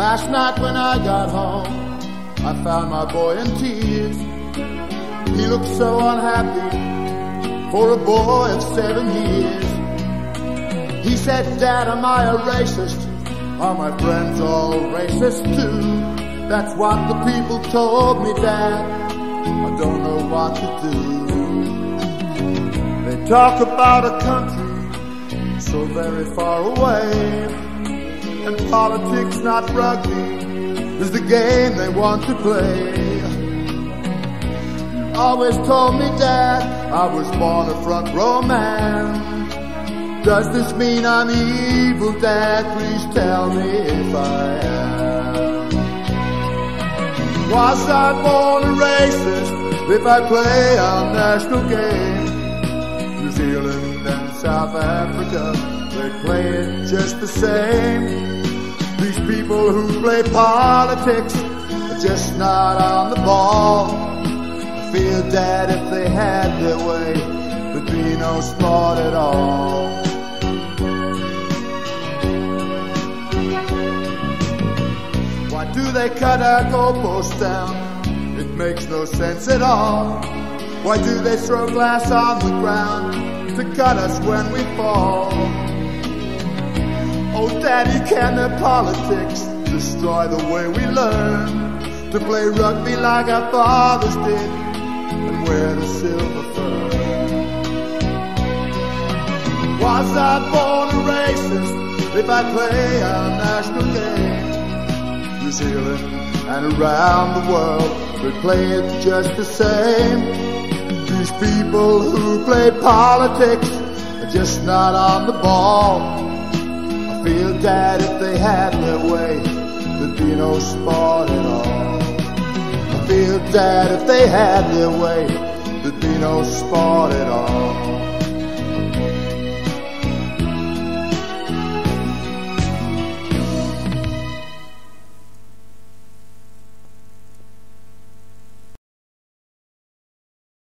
Last night when I got home, I found my boy in tears. He looked so unhappy for a boy of seven years. He said, Dad, am I a racist? Are my friends all racist too? That's what the people told me, Dad. I don't know what to do. They talk about a country so very far away. And politics, not rugby, is the game they want to play. You always told me, Dad, I was born a front row man. Does this mean I'm evil, Dad? Please tell me if I am. Was I born a racist if I play our national game? New Zealand and South Africa, they play it just the same. People who play politics are just not on the ball. I feel, that if they had their way, there'd be no sport at all. Why do they cut our goalposts down? It makes no sense at all. Why do they throw glass on the ground to cut us when we fall? Daddy, can their politics destroy the way we learn to play rugby like our fathers did and wear the silver fern? Was I born a racist if I play our national game? New Zealand and around the world, we play it just the same. These people who play politics are just not on the ball. That if they had their way, there'd be no sport at all. I feel that if they had their way, there'd be no sport at all.